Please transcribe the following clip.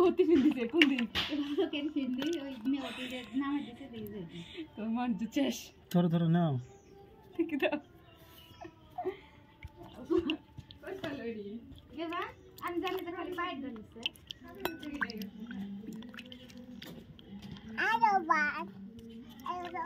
కోతి పిండి ఎక్కుంది కమాన్ చేష్ త్వర త్వర నా తికిదా కసలడి గెవా అంజాలి తో ఖాళీ బైట్ దలిసే ఆరో బా ఆరో